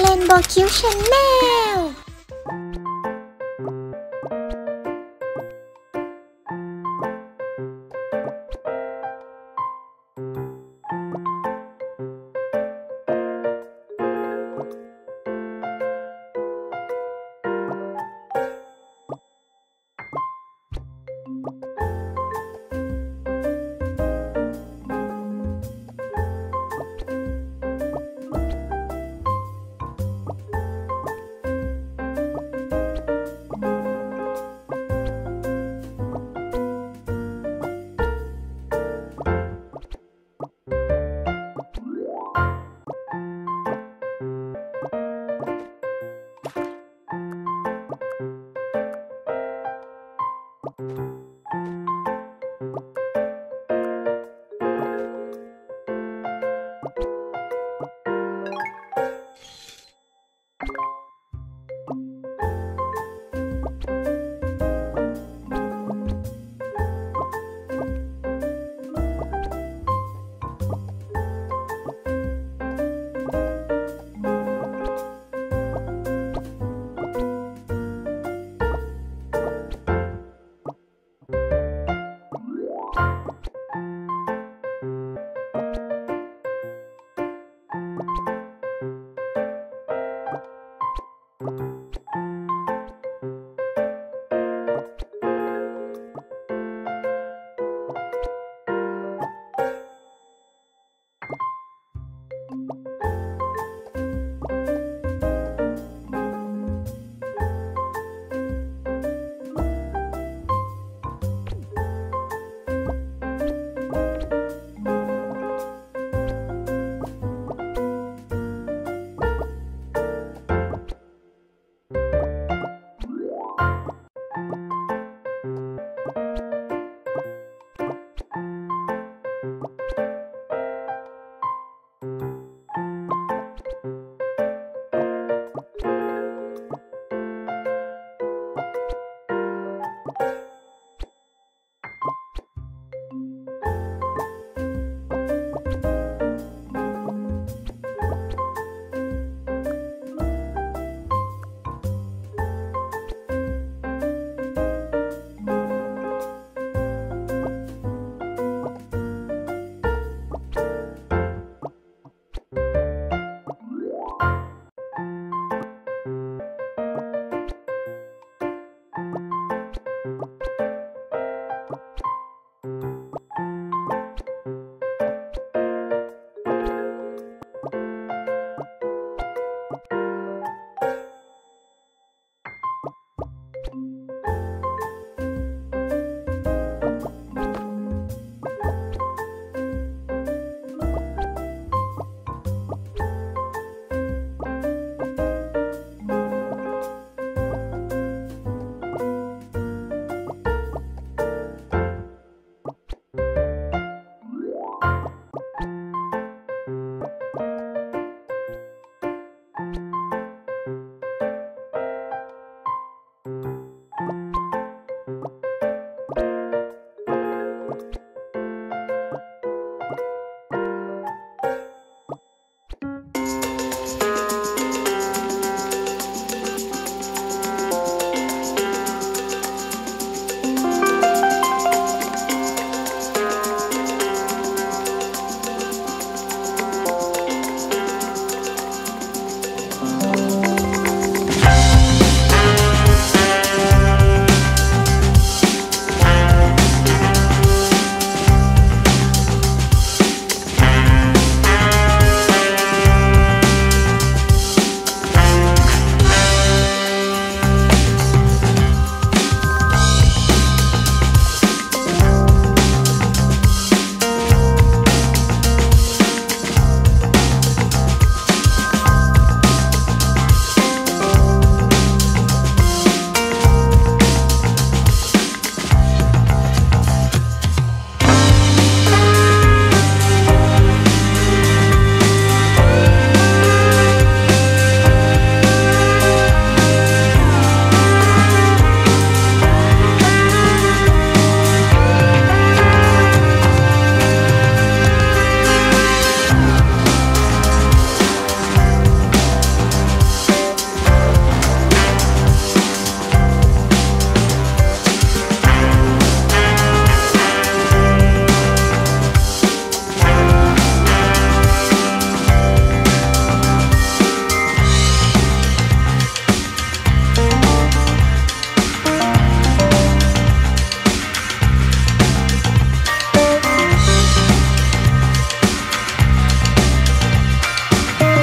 เลนโบคิวชาแนล